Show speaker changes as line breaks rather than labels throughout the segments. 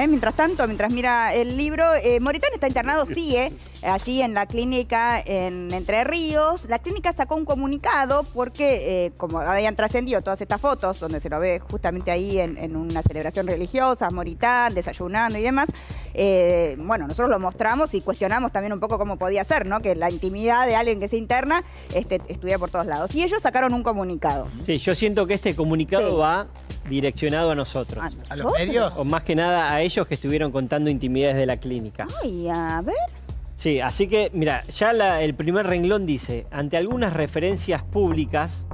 Eh, mientras tanto, mientras mira el libro, eh, Moritán está internado, sigue allí en la clínica en Entre Ríos. La clínica sacó un comunicado porque, eh, como habían trascendido todas estas fotos, donde se lo ve justamente ahí en, en una celebración religiosa, Moritán, desayunando y demás, eh, bueno, nosotros lo mostramos y cuestionamos también un poco cómo podía ser, ¿no? Que la intimidad de alguien que se interna este, estuviera por todos lados. Y ellos sacaron un comunicado.
Sí, yo siento que este comunicado
Sí.
va direccionado a nosotros.
¿A los medios?
O más que nada a ellos que estuvieron contando intimidades de la clínica.
Ay, a ver.
Sí, así que, mira, ya la- el primer renglón dice, ante algunas referencias públicas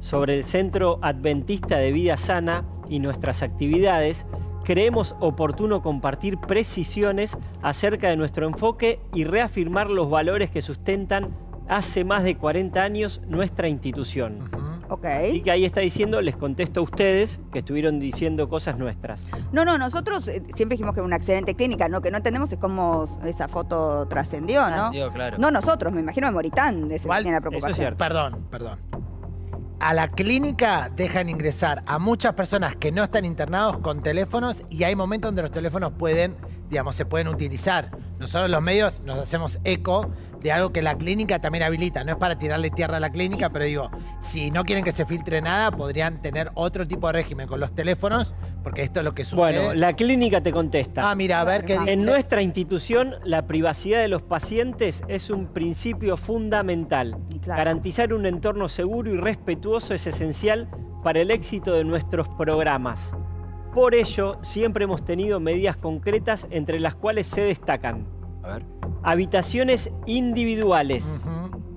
sobre el Centro Adventista de Vida Sana y nuestras actividades, creemos oportuno compartir precisiones acerca de nuestro enfoque y reafirmar los valores que sustentan hace más de 40 años nuestra institución.
Ok.
Y que ahí está diciendo, les contesto a ustedes que estuvieron diciendo cosas nuestras.
No, no, nosotros eh, siempre dijimos que era una excelente clínica. Lo que no entendemos es cómo esa foto trascendió, ¿no?
Trascendió, claro.
No nosotros, me imagino de Moritán, de ese
Igual,
tiene la
eso es
preocupación.
cierto.
Perdón, perdón. A la clínica dejan ingresar a muchas personas que no están internados con teléfonos y hay momentos donde los teléfonos pueden, digamos, se pueden utilizar. Nosotros los medios nos hacemos eco de algo que la clínica también habilita. No es para tirarle tierra a la clínica, pero digo, si no quieren que se filtre nada, podrían tener otro tipo de régimen con los teléfonos, porque esto es lo que sucede.
Bueno, la clínica te contesta.
Ah, mira, a ver qué dice.
En nuestra institución, la privacidad de los pacientes es un principio fundamental.
Claro.
Garantizar un entorno seguro y respetuoso es esencial para el éxito de nuestros programas. Por ello, siempre hemos tenido medidas concretas entre las cuales se destacan
A ver.
habitaciones individuales.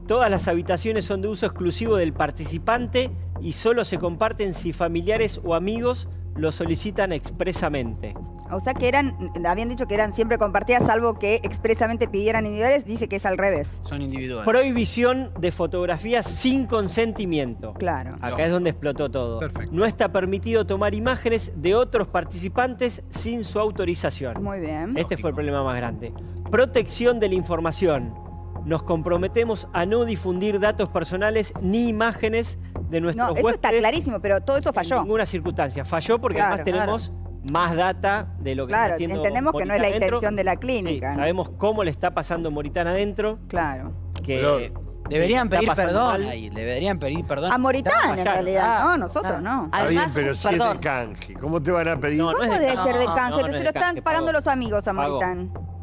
Todas las habitaciones son de uso exclusivo del participante y solo se comparten si familiares o amigos lo solicitan expresamente.
O sea que eran, habían dicho que eran siempre compartidas, salvo que expresamente pidieran individuales, dice que es al revés.
Son individuales.
Prohibición de fotografías sin consentimiento.
Claro.
Acá es donde explotó todo.
Perfecto.
No está permitido tomar imágenes de otros participantes sin su autorización.
Muy bien.
Este fue el problema más grande. Protección de la información. Nos comprometemos a no difundir datos personales ni imágenes de nuestros
No, eso está clarísimo, pero todo eso
en
falló.
ninguna circunstancia. Falló porque
Claro,
además tenemos más data de lo que
Claro,
está haciendo
entendemos que no es la intención de la
Sí,
clínica.
sabemos cómo le está pasando Moritán adentro,
Claro.
que
Deberían pedir perdón ahí. Deberían pedir perdón.
A Moritán, en realidad.
Ah,
No, nosotros
ah.
no.
Está bien,
Además,
pero si es de canje, ¿cómo te van a pedir?
No, no es
¿Cómo
de
debe ser de
no,
canje?
no,
Pero
no
se lo están
canje,
pagando
pagó.
los amigos a
Pagó.
Moritán.
pagó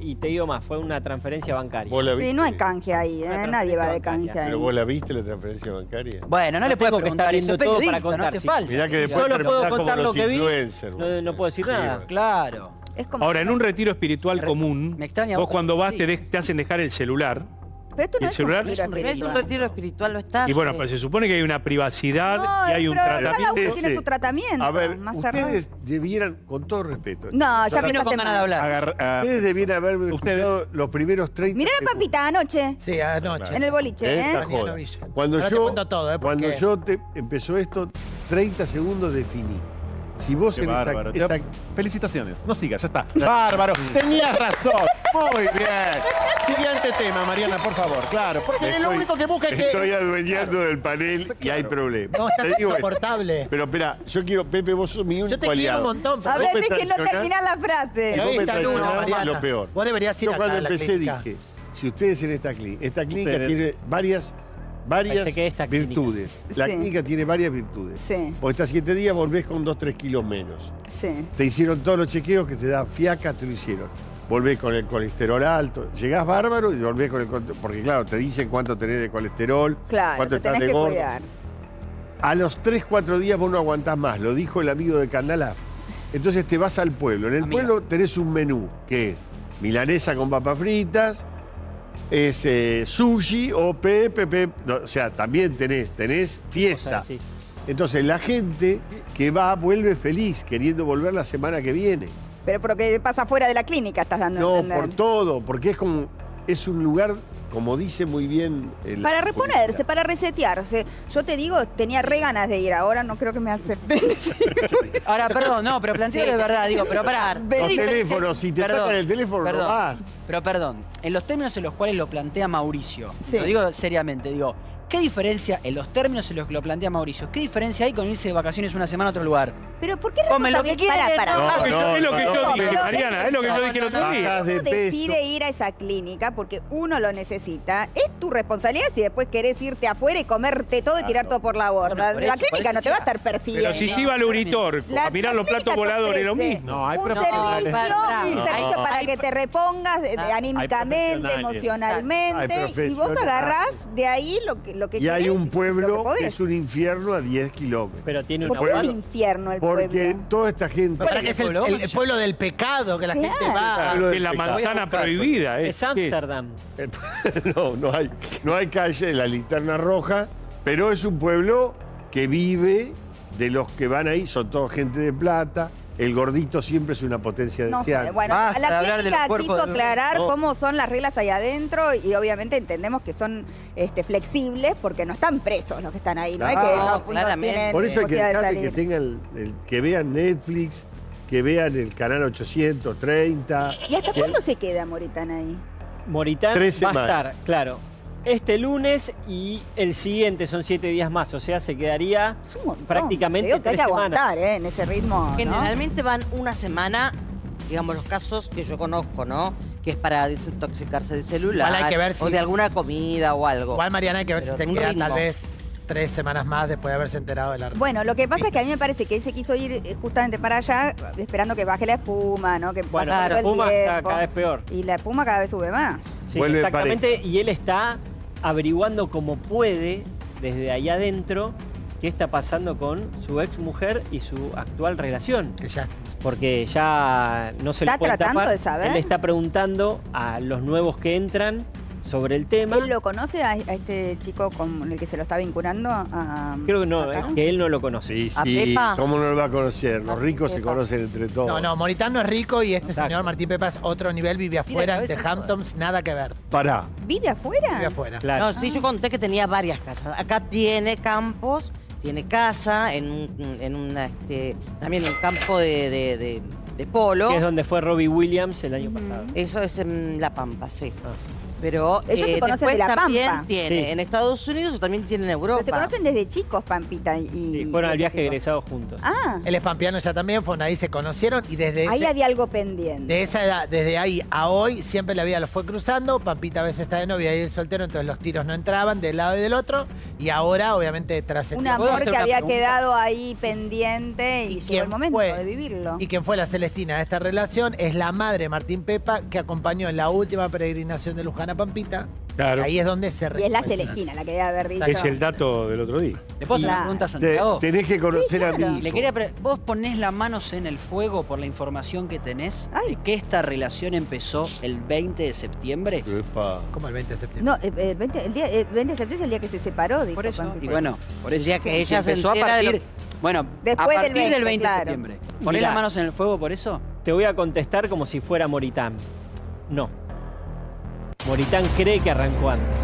y te digo más, fue una transferencia bancaria.
¿Vos la
Sí,
viste?
no hay canje ahí. Eh, Nadie va de canje ahí.
¿Pero vos la viste la transferencia bancaria?
Bueno, no,
No
le puedo
tengo que estar
preguntar
viendo todo para contar,
No hace falta.
Mirá que después
Solo puedo contar lo
los
que vi.
influencers,
No, puedo decir
Sí,
nada.
bueno.
Claro.
Es como-
Ahora, en un retiro espiritual común,
me extraña
vos
vos-
cuando vas
sí.
te, de- te hacen dejar el celular.
Pero esto no
el
es
celular-
un
es un
espiritual.
retiro espiritual, no está.
Y bueno, pues se supone que hay una privacidad
No,
y hay un
pero cada
tratamiento.
uno tiene su tratamiento.
A ver,
más
ustedes debieran, con todo respeto,
No, ya
vino con ganas de hablar.
agar- a-
ustedes debieran haberme escuchado los primeros 30
Mirá la papita anoche.
Sí, anoche.
En el boliche,
Eh,
¿eh?
joda. Cuando
Ahora te
yo,
cuento todo, ¿eh?
cuando yo te empezó esto, 30 segundos definí. Si vos
Qué
en esa,
bárbaro.
esa-
Felicitaciones. No sigas, ya está. Bárbaro. Tenías razón. Muy bien. Siguiente tema, Mariana, por favor. Claro, porque lo
Estoy-
único que busca es que.
Estoy adueñando del panel y hay problemas.
No, estás
Te digo esto.
insoportable.
Pero espera, yo quiero, Pepe, vos sos mi único
Yo te quiero
aliado.
un montón,
A
pero
ver,
me
es que no
traicionás.
terminás la frase.
Vos me
Egoísta el uno,
traicionás
Mariana.
lo peor.
Vos deberías ir
Yo
acá
cuando
a la
empecé
clínica.
dije, si ustedes en esta clínica, esta clínica
Ustedes.
tiene varias, varias
que esta
virtudes. La
Sí.
clínica tiene varias virtudes.
Sí,
Porque estás siete días, volvés con dos, tres kilos menos.
sí.
Te hicieron todos los chequeos que te da fiaca, te lo hicieron. Volvés con el colesterol alto. Llegás bárbaro y volvés con el colesterol. Porque claro, te dicen cuánto tenés de colesterol,
Claro,
cuánto
te
estás
tenés
de
que
gordo.
cuidar.
A los 3, 4 días vos no aguantás más, lo dijo el amigo de Candalaf. Entonces te vas al pueblo. En el
Amiga.
pueblo tenés un menú que es milanesa con papas fritas, es eh, sushi o pepe, pepe. no, o sea, también tenés, tenés fiesta. Entonces la gente que va vuelve feliz, queriendo volver la semana que viene.
Pero porque pasa fuera de la clínica, estás dando
No, por todo, porque es como, es un lugar, como dice muy bien el.
Para reponerse, para resetearse. Yo te digo, tenía re ganas de ir, ahora no creo que me acepten.
Ahora, perdón, no, pero planteo de verdad, digo, pero pará.
Los teléfonos, si te
Perdón,
sacan el teléfono,
perdón.
no vas.
Pero perdón, en los términos en los cuales lo plantea Mauricio,
Sí.
lo digo seriamente, digo, ¿qué diferencia, en los términos en los que lo plantea Mauricio, qué diferencia hay con irse de vacaciones una semana a otro lugar?
Pero ¿por qué
quieren,
Pará, pará.
No,
Es lo que yo-
no,
es lo que
no,
yo
Pero
Mariana, es lo que yo dije el otro día.
De
uno decide ir a esa clínica porque uno lo necesita, es tu responsabilidad si después querés irte afuera y comerte todo y tirar todo por la borda.
por
la clínica no te va a estar persiguiendo.
Pero si se iba al Uritor a mirar los platos voladores, es lo mismo.
No, hay
un servicio, un servicio para que te repongas
Hay
anímicamente, emocionalmente, y vos agarrás de ahí lo que, lo que
Y hay un
lo
pueblo que es un infierno a 10 kilómetros.
Pero tiene
¿Por
una
qué un
pueblo-
infierno el
Porque
pueblo?
toda esta gente.
Para que es el,
pueblo?
el- el pueblo del pecado, que la gente va.
Es la manzana
buscar,
prohibida.
Es
Es.
Ámsterdam.
no, no hay, no hay calle de la linterna roja, pero es un pueblo que vive de los que van ahí, son toda gente de plata. El gordito siempre es una potencia
No sé,
deseante.
bueno,
Basta
la clínica quiso
de
aclarar
No.
cómo son las reglas ahí adentro y obviamente entendemos que son este, flexibles porque no están presos los que están ahí, no es que no, no
claramente.
tienen
Por eso hay que dejarle que tengan el- que vean Netflix, que vean el canal 830.
¿Y hasta
que-
cuándo se queda Moritán ahí?
Moritán
Tres
va a estar, claro, este lunes y el siguiente son siete días más. O sea, se quedaría
montón.
prácticamente
Te digo que hay
tres
que
semanas.
aguantar, ¿eh? En ese ritmo, ¿no?
Generalmente van una semana, digamos los casos que yo conozco, ¿no? Que es para desintoxicarse de celular
Igual hay que ver si-
o de alguna comida o algo.
Igual, Mariana, hay que ver
Pero
si se
un
queda tal vez tres semanas más después de haberse enterado de la
Bueno, lo que pasa es que a mí me parece que él se quiso ir eh, justamente para allá esperando que baje la espuma, ¿no? Que
Bueno, la espuma está cada vez peor.
Y la espuma cada vez sube más.
Sí,
Vuelve
exactamente. Y él está averiguando como puede, desde ahí adentro, qué está pasando con su ex mujer y su actual relación.
Que ya
Porque ya no se
¿Está
lo puede
tratando
tapar.
de saber?
Él le está preguntando a los nuevos que entran sobre el tema.
¿Él lo conoce a, a este chico con el que se lo está vinculando? A,
Creo que no,
acá?
es que él no lo conoce.
Sí,
¿A
sí,
Pepa?
¿cómo no lo va a conocer? Los ricos se conocen entre todos.
No, no, Moritán no es rico y este
Exacto.
señor Martín Pepa es otro nivel, vive afuera de Hamptons, nada que ver.
Pará.
¿Vive afuera?
Vive afuera.
Claro.
No, sí, yo conté que tenía varias casas. Acá tiene campos, tiene casa, en, un- en una, este, también un campo de, de- de- de polo.
Que es donde fue Robbie Williams el año pasado.
Eso es en La Pampa, sí.
Ah.
Pero
Ellos se
eh,
conocen de La
también
Pampa.
tiene
Sí.
en Estados Unidos o también tiene en Europa.
Pero se conocen desde chicos, Pampita y...
Sí, fueron al viaje egresados juntos.
Ah,
Él es pampeano ya también, fueron ahí, se conocieron y desde
ahí
ese-
había algo pendiente.
de esa edad, desde ahí a hoy, siempre la vida los fue cruzando. Pampita a veces está de novia y él soltero, entonces los tiros no entraban del lado y del otro. Y ahora, obviamente, tras el
Un
tiempo-
¿Puedo
amor que había
pregunta?
quedado ahí pendiente y,
¿Y
llegó el momento
fue?
de vivirlo.
Y quien fue la Celestina de esta relación es la madre Martín Pepa, que acompañó en la última peregrinación de Luján Pampita.
Claro.
Ahí es donde se
Y es la. Celestina la que debe haber dicho.
Es el dato del otro día.
¿Le puedo hacer
Claro.
una pregunta a
Te-
Santiago?
tenés que conocer a
claro.
mí.
Le quería pre- ¿Vos ponés las manos en el fuego por la información que tenés
Ay.
de que esta relación empezó el 20 de septiembre?
Epa.
Como el 20 de septiembre.
No, eh, el 20, el día, el 20 de septiembre es el día que se separó. dijo
Por eso,
Pampita.
y bueno, por eso
El día que ella se
empezó a
entera de
partir, bueno,
Después
a
del
partir del
20,
20 de
claro.
septiembre. ¿Ponés
Mirá.
las manos en el fuego por eso?
Te voy a contestar como si fuera Moritán. No. Moritán cree que arrancó antes.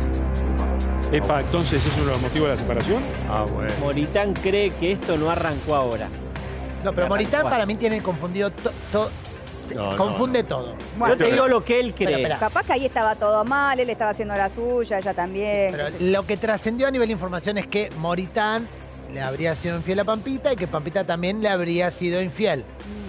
Epa, entonces es uno de los motivos de la separación.
Ah, bueno.
Moritán cree que esto no arrancó ahora.
No, pero Moritán para mí tiene confundido todo.
No, no,
confunde
no.
todo.
Bueno,
Yo te digo lo que él cree.
Capaz que ahí estaba todo mal, él estaba haciendo la suya, ella también.
Pero lo que trascendió a nivel de información es que Moritán le habría sido infiel a Pampita y que Pampita también le habría sido infiel.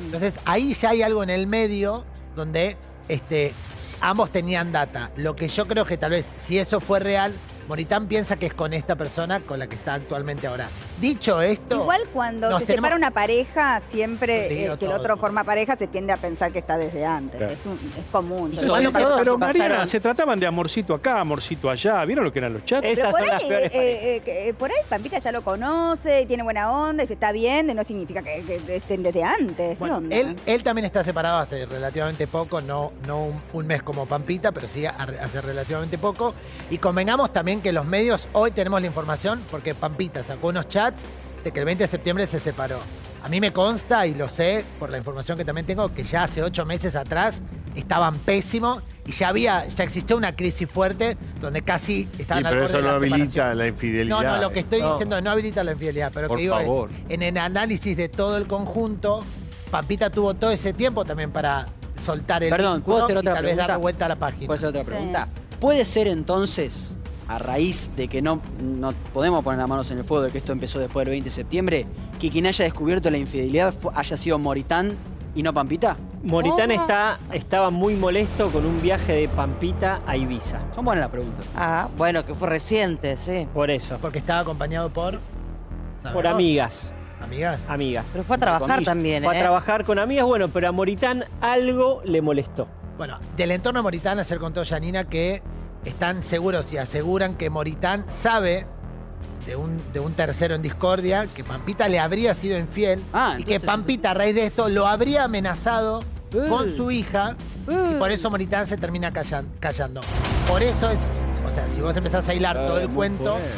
Entonces ahí ya hay algo en el medio donde este, ambos tenían data. Lo que yo creo que tal vez, si eso fue real, Moritán piensa que es con esta persona con la que está actualmente ahora. Dicho esto,
Igual cuando se
tenemos-
separa una pareja, siempre eh, que el
todo.
otro forma pareja se tiende a pensar que está desde antes.
Claro.
Es, un- es común.
Pero
que
Mariana,
pasaron-
se trataban de amorcito acá, amorcito allá. ¿Vieron lo que eran los chats?
Es-
Pero
Esas
por
son
ahí,
las peores
eh, eh, eh, por ahí Pampita ya lo conoce, tiene buena onda y se está viendo, y no significa que, que estén desde antes. ¿Qué
Bueno,
onda?
él, él también está separado hace relativamente poco, no, no un, un mes como Pampita, pero sí hace relativamente poco. Y convengamos también que los medios, hoy tenemos la información, porque Pampita sacó unos chats de que el 20 de septiembre se separó. A mí me consta, y lo sé por la información que también tengo, que ya hace ocho meses atrás estaban pésimos y ya había, ya existió una crisis fuerte donde casi estaban
Sí,
al
pero
borde
eso
de
no
la
habilita
separación.
la infidelidad.
No, no, lo que estoy
No.
diciendo no habilita la infidelidad, pero lo
Por
que digo
favor.
es, en el análisis de todo el conjunto, Pampita tuvo todo ese tiempo también para soltar el
Perdón, ¿puedo hacer
y
otra
tal vez
pregunta?
darle vuelta a la página.
¿Puedo hacer otra
Sí.
pregunta? ¿Puede ser entonces, a raíz de que no, no podemos poner las manos en el fuego de que esto empezó después del 20 de septiembre, que quien haya descubierto la infidelidad haya sido Moritán y no Pampita?
Moritán
¿Cómo?
está, estaba muy molesto con un viaje de Pampita a Ibiza.
Son buenas las preguntas.
Ah, bueno, que fue reciente, sí.
Por eso.
Porque estaba acompañado por. ¿sabemos?
Por amigas.
Amigas.
Amigas.
Pero fue a trabajar
comillas.
también,
Fue a
¿eh?
trabajar con amigas, bueno, pero a Moritán algo le molestó.
Bueno, del entorno de Moritán, ayer contó Janina que están seguros y aseguran que Moritán sabe de un, de un tercero en discordia que Pampita le habría sido infiel
Ah,
y que
entonces-
Pampita a raíz de esto lo habría amenazado
Eh.
con su hija y por eso Moritán se termina callan- callando. Por eso es, o sea, si vos empezás a hilar
Eh,
todo el cuento,
fuerte.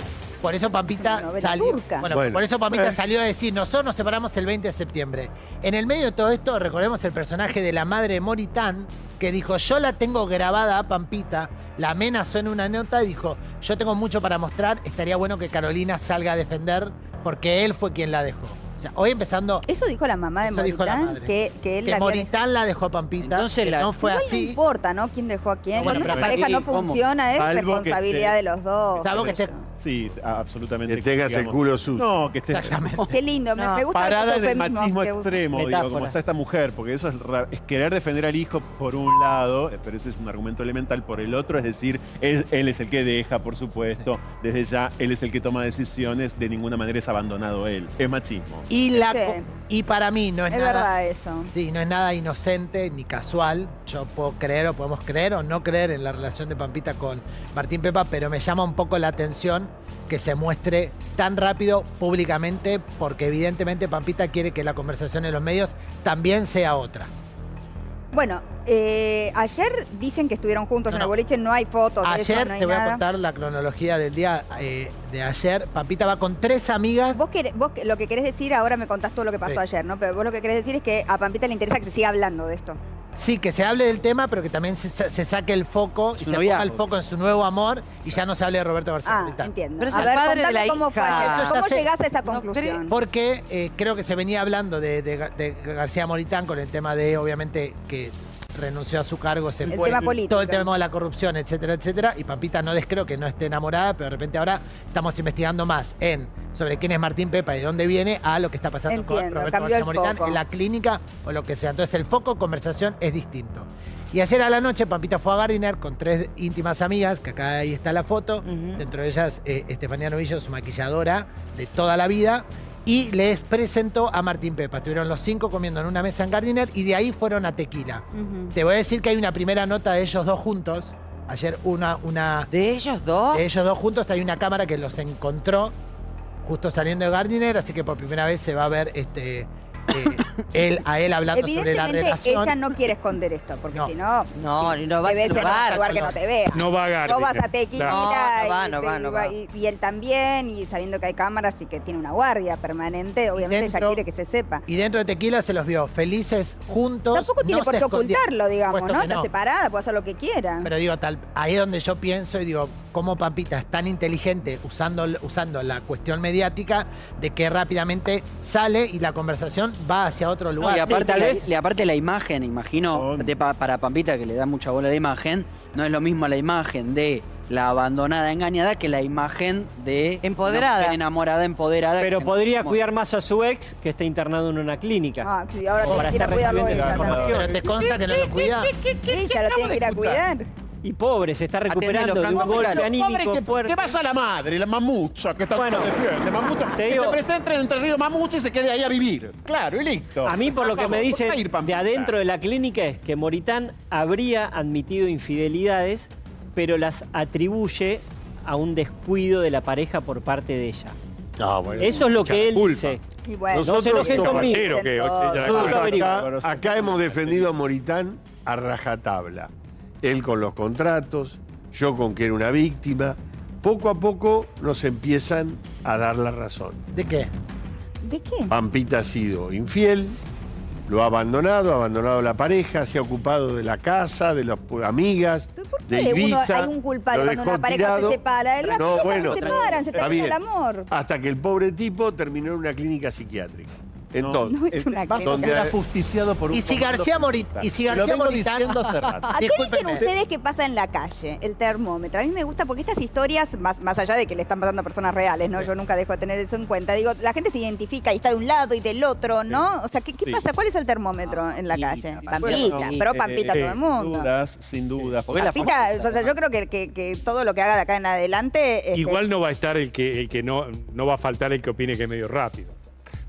por eso Pampita
novela
salió.
turca.
Bueno,
Bueno.
por eso Pampita
Eh.
salió a decir, nosotros nos separamos el 20 de septiembre. En el medio de todo esto, recordemos el personaje de la madre de Moritán, que dijo, yo la tengo grabada a Pampita, la amenazó en una nota y dijo, yo tengo mucho para mostrar, estaría bueno que Carolina salga a defender porque él fue quien la dejó. O sea, hoy empezando
Eso dijo la mamá de
Eso dijo la
Moritán,
madre.
que, que él
que
la había
Moritán la dejó a Pampita,
Entonces la-
no fue
Igual no
así.
importa, ¿no? ¿Quién dejó a quién?
Bueno,
Cuando una pareja no
¿cómo?
funciona, es
Salvo que
responsabilidad
estés-
de los dos.
Salvo que estés-
Sí, a- absolutamente.
Que tengas el
digamos.
culo sucio.
No, que estés
Exactamente.
Qué lindo, me,
No,
me gusta
parada del machismo extremo, digo, como está esta mujer, porque eso es, ra- es querer defender al hijo por un lado, eh, pero ese es un argumento elemental, por el otro, es decir, es- él es el que deja, por supuesto, desde ya él es el que toma decisiones, de ninguna manera es abandonado él, es machismo.
Y, la,
Sí.
co- y para mí no es,
Es
nada...
verdad eso.
Sí, no es nada inocente ni casual. Yo puedo creer o podemos creer o no creer en la relación de Pampita con Martín Pepa, pero me llama un poco la atención que se muestre tan rápido públicamente, porque evidentemente Pampita quiere que la conversación en los medios también sea otra.
Bueno, eh, ayer dicen que estuvieron juntos
No,
en el boliche, no hay fotos de eso,
Ayer
no hay
te voy a contar la cronología del día eh, de ayer. Pampita va con tres amigas.
Vos, querés- vos lo que querés decir, ahora me contás todo lo que pasó
Sí.
ayer, ¿no? Pero vos lo que querés decir es que a Pampita le interesa que se siga hablando de esto.
Sí, que se hable del tema, pero que también se, sa- se saque el foco y
Su
se ponga el foco en su nuevo amor y ya no se hable de Roberto García
Ah,
Moritán.
entiendo.
Pero es
a
el
ver,
padre de la
cómo
hija.
¿Cómo
sé.
llegás a esa
No
conclusión?
Porque eh, creo que se venía hablando de, de Gar- de García Moritán con el tema de, obviamente, que renunció a su cargo, se
El
fue.
tema político.
Todo el tema de la corrupción, etcétera, etcétera. Y Pampita no descreo que no esté enamorada, pero de repente ahora estamos investigando más en sobre quién es Martín Pepa y de dónde viene a lo que está pasando con Roberto García Moritán en la clínica o lo que sea. Entonces el foco, conversación, es distinto. Y ayer a la noche Pampita fue a Gardiner con tres íntimas amigas, que acá ahí está la foto, dentro de ellas eh, Estefanía Novillo, su maquilladora de toda la vida, y les presentó a Martín Pepa. Estuvieron los cinco comiendo en una mesa en Gardiner y de ahí fueron a Tequila. Te voy a decir que hay una primera nota de ellos dos juntos. Ayer una, una
¿De ellos dos?
de ellos dos juntos, hay una cámara que los encontró justo saliendo de Gardiner, así que por primera vez se va a ver este eh, él a él hablando sobre la
Evidentemente
relación.
ella no quiere esconder esto, porque
No.
si no,
No, no va a lugar.
lugar que no te vea.
No va a Gardiner.
No vas a tequila.
No, no va,
y
no va, no va.
Y, y él también, y sabiendo que hay cámaras y que tiene una guardia permanente, obviamente
dentro-
ella quiere que se sepa.
Y dentro de Tequila se los vio felices juntos.
Tampoco tiene
no
por qué ocultarlo, digamos, ¿no? Está
no.
separada, puede hacer lo que quiera.
Pero digo, tal, ahí es donde yo pienso y digo, cómo Pampita es tan inteligente usando, usando la cuestión mediática de que rápidamente sale y la conversación va hacia otro
No,
lugar.
y aparte,
tal
la,
vez-
aparte la imagen, imagino, de pa- para Pampita que le da mucha bola la imagen, no es lo mismo la imagen de la abandonada engañada que la imagen de
Empoderada.
enamorada, empoderada.
Pero podría cuidar más a su ex que está internado en una clínica.
Ah, sí, ahora
Para
tiene que ir a
estar
cuidarlo
recibiendo
ella.
la.
Pero te consta que no lo cuida.
Ella lo tiene que ir a cuidar.
Y pobre, se está recuperando de un golpe anímico
que,
fuerte.
que vaya la madre, la mamucha, que está
Bueno,
defiende, mamucha,
te
que
digo-
se presente en Entre Ríos Mamucha y se quede ahí a vivir. Claro, y listo.
A mí, por lo que me dicen
¿por qué ir,
de adentro de la clínica, es que Moritán habría admitido infidelidades, pero las atribuye a un descuido de la pareja por parte de ella.
Ah, bueno.
Eso es lo que él
culpa.
dice.
Y bueno,
Nosotros
no se conmigo.
Que
Nosotros acá, acá hemos defendido a Moritán a rajatabla. Él con los contratos, yo con que era una víctima. Poco a poco nos empiezan a dar la razón.
¿De qué?
¿De qué?
Pampita ha sido infiel, lo ha abandonado, ha abandonado la pareja, se ha ocupado de la casa, de las amigas,
¿Pero por
de
qué uno-
Ibiza.
hay un culpable
lo
cuando una pareja
tirado.
se separa?
No, bueno,
se separan, se termina el amor.
Hasta que el pobre tipo terminó en una clínica psiquiátrica. Entonces,
No es una
Vas a
clínica.
ser ajusticiado por un
Y si
comando
García Mori-
feminista.
y si
Lo
García
vengo
Moritán-
diciendo hace rato.
¿A qué dicen
Discúlpenme.
ustedes que pasa en la calle? El termómetro. A mí me gusta porque estas historias, más, más allá de que le están pasando a personas reales, ¿no? Yo nunca dejo de tener eso en cuenta. Digo, la gente se identifica y está de un lado y del otro, ¿no? O sea, ¿qué, qué
Sí.
pasa? ¿Cuál es el termómetro en la calle?
Pampita.
Pampita,
Bueno,
pero
Eh,
Pampita
eh,
todo el mundo.
Sin dudas, sin dudas.
Porque la
Pampita, o sea, yo creo que, que- que todo lo que haga de acá en adelante... este,
Igual no va a estar el que, el que no, no va a faltar el que opine que es medio rápido.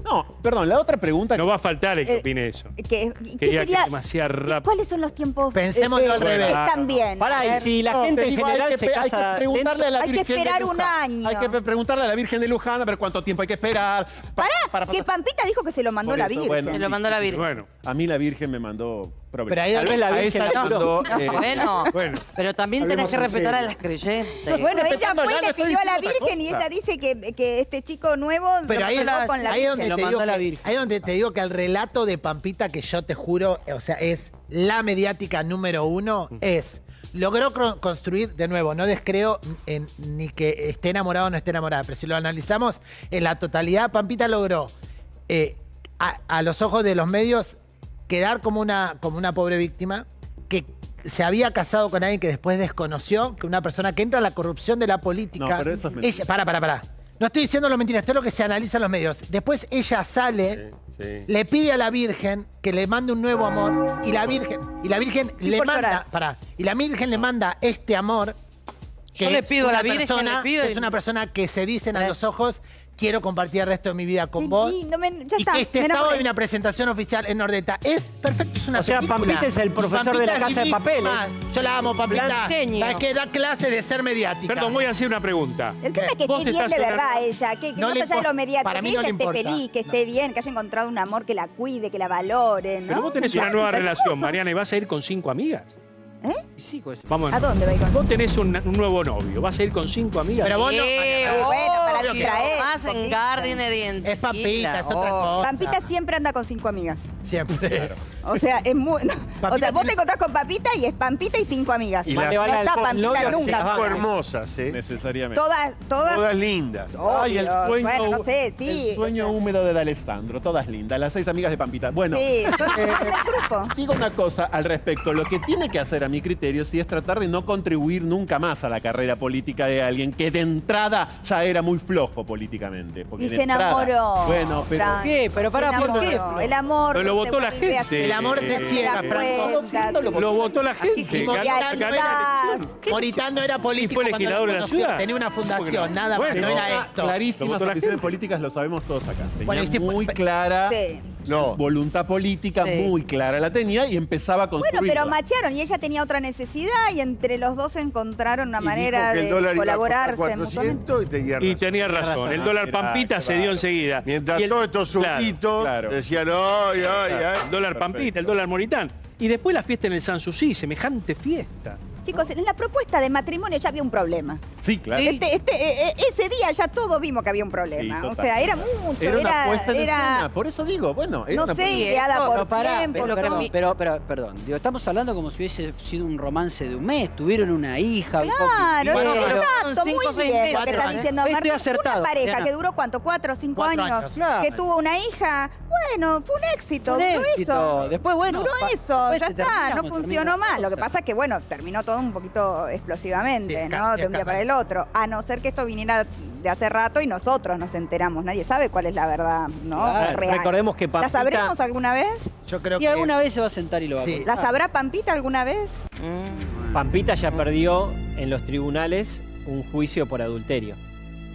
No, perdón, la otra pregunta
No va a faltar el que
Eh,
opine eso.
que, ¿qué
Que diga que
sería-
es demasiado
¿y
rápido.
¿Cuáles son los tiempos
Pensémoslo
eh,
al
que
revés.
están bien?
Pará,
A
y
ver.
si la
No,
gente
te
en
digo, hay
general
que
se
pe- Hay
casa
que preguntarle a la
Hay que
Virgen de
esperar un
Luján.
año.
Hay que pe- preguntarle a la Virgen de Luján a ver cuánto tiempo hay que esperar. pa-
Pará, que Pampita dijo que se lo mandó
Por
la
eso,
Virgen.
bueno.
Se lo mandó la Virgen.
Bueno,
A mí la Virgen me mandó
Pero ahí-
Tal vez la Virgen la
mandó, eh,
Bueno,
bueno.
pero también tenés que respetar a las creyentes.
Bueno, ella fue le pidió a la Virgen y ella dice que, que este chico nuevo
Pero
lo
ahí,
mandó con la
ahí
Virgen.
donde te digo
la
que,
Virgen.
ahí donde te digo que el relato de Pampita, que yo te juro, o sea, es la mediática número uno, es logró construir, de nuevo, no descreo en, ni que esté enamorado o no esté enamorada, pero si lo analizamos en la totalidad, Pampita logró, eh, a, a los ojos de los medios, quedar como una, como una pobre víctima, que se había casado con alguien que después desconoció, que una persona que entra a la corrupción de la política.
No, pero eso es mentira.
ella, para, para, para. No estoy diciendo lo mentira, esto es lo que se analiza en los medios. Después ella sale,
Sí, sí.
le pide a la Virgen que le mande un nuevo amor y la Virgen y la Virgen
Y
le manda,
llorar.
para, y la Virgen le manda este amor
Yo le pido a la Virgen,
persona,
le pido
que
y-
es una persona que se dicen a los ojos quiero compartir el resto de mi vida con vos.
lindo, ya
y
está,
que este
me
sábado hay una presentación oficial en Nordeta. Es perfecto, es una
O sea,
película.
Pampita es el profesor de la Casa de. Papeles.
Yo la amo, Pampita. Es que da clase de ser mediática.
Perdón, voy a hacer una pregunta.
El tema es que esté bien de verdad ella, que, que
No
más
le
allá de lo mediático,
Para mí
que
no le
esté
importa.
feliz, que esté bien, que haya encontrado un amor que la cuide, que la valore, ¿no?
Pero vos tenés una nueva relación. Mariana, y vas a ir con cinco amigas.
Sí, pues.
Vamos.
¿A dónde va a ir con
Vos tenés un, un nuevo novio, vas a ir con cinco amigas.
Pero vos no-
Eh,
Bueno, para distraer,
Más en. Gardiner y en
Es Pampita, es otra
obvio.
cosa.
Pampita siempre anda con cinco amigas.
Siempre.
O sea, es muy. no, o sea, vos te encontrás con Papita y es Pampita y cinco amigas.
Y
no
las-
Le vale al
está Pampita
que se
nunca.
banca.
hermosas, ¿eh?
Necesariamente.
Todas, todas.
Todas lindas.
Ay, el
obvio.
sueño,
Bueno, no sé, sí.
el sueño húmedo de D'Alessandro, todas lindas, las seis amigas de Pampita. Bueno,
Sí,
eh,
del grupo.
digo una cosa al respecto. Lo que tiene que hacer, a mi criterio, sí es tratar de no contribuir nunca más a la carrera política de alguien que de entrada ya era muy flojo políticamente. Porque
Y
de
se
entrada-
enamoró.
Bueno, pero.
Fran.
¿Qué? Pero
Se
pará, ¿por qué?
enamoró. El amor.
Pero lo
se
votó la
vuelve
gente.
El amor te ciega,
eh,
Franco.
Lo votó la gente.
Moritán no era, político.
fue
cuando
legislador de la ciudad?
Tenía una fundación, nada más, no era esto.
Lo
Clarísimas
gente.
políticas, lo sabemos todos acá. Tenía muy clara
Sí.
No.
voluntad política,
Sí.
muy clara la tenía y empezaba a
Bueno,
construir.
pero machearon y ella tenía otra necesidad y entre los dos encontraron una
Y
manera
dijo que el
de.
400 y tenía razón.
Y tenía razón. El dólar
Era-
Pampita se dio
claro.
enseguida.
Mientras
el-
todos estos
claro.
decían, ay, ay, ay.
El dólar Pampita, el dólar Moritán. Y después la fiesta en el Sanssouci, semejante fiesta.
Chicos, en la propuesta de matrimonio ya había un problema.
Sí, claro.
Este, este, eh, eh, ese día ya todos vimos que había un problema.
Sí,
o sea, era mucho,
Era
era,
una puesta en
era-
escena. Por eso digo, bueno, era
no
una
sé, ideada
esto-
por
No, pará,
quién,
pero,
por
pero, pero, pero, perdón, digo, estamos hablando como si hubiese sido un romance de un mes, tuvieron una hija. un poco-
Claro,
Bueno,
no,
pero
exacto,
cinco
muy
o seis
bien
meses,
que está
¿eh?
diciendo
Estoy
Martín.
acertado,
Una pareja
Diana.
que duró cuánto, cuatro o cinco
Cuatro
años,
años.
Claro.
que tuvo una hija, bueno, fue un éxito,
Un
duró
éxito.
eso.
Después, bueno,
Duró eso, ya está, no funcionó más. Lo que pasa es que, bueno, terminó todo un poquito explosivamente,
Sí,
¿no? De un día para el otro. A no ser que esto viniera de hace rato y nosotros nos enteramos. Nadie sabe cuál es la verdad, ¿no?
Claro,
Real.
recordemos que
¿La
Pampita-
sabremos alguna vez?
Yo creo
Y
que.
alguna vez se va a sentar y lo va
Sí.
a
¿La
contar.
sabrá Pampita alguna vez?
Mm.
Pampita ya perdió en los tribunales un juicio por adulterio.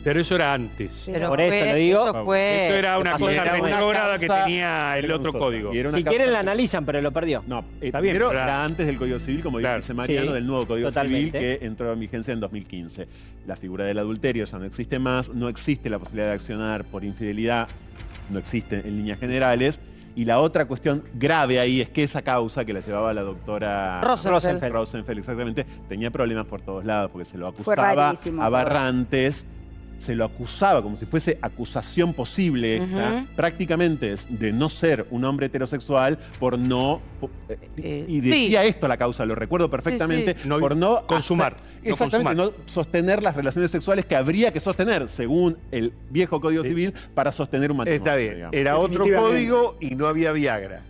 Pero eso era antes.
Pero
Por eso
fue-
le digo-
Eso fue.
Eso era una
Pasó
cosa
era una
retrógrada que
causa-
tenía el otro código.
Y era una
Si
causa-
quieren la analizan, pero lo perdió.
No, eh,
Está bien,
primero
pero
era antes del Código Civil, como
Claro.
dice Mariano,
Sí,
del nuevo Código
totalmente.
Civil que entró en vigencia en 2015. La figura del adulterio ya no existe más, no existe la posibilidad de accionar por infidelidad, no existe en líneas generales. Y la otra cuestión grave ahí es que esa causa que la llevaba la doctora
Rosenfeld.
Rosenfeld, exactamente, tenía problemas por todos lados porque se lo
Fue
acusaba
rarísimo
a
todo.
Barrantes se lo acusaba como si fuese acusación posible esta, prácticamente de no ser un hombre heterosexual por no... eh,
Eh,
y
sí.
decía esto la causa, lo recuerdo perfectamente,
sí.
Por no...
consumar,
hacer-
no
exactamente,
consumar.
no sostener las relaciones sexuales que habría que sostener, según el viejo Código Civil, para sostener un matrimonio.
Está bien.
digamos.
Era otro código y no había Viagra.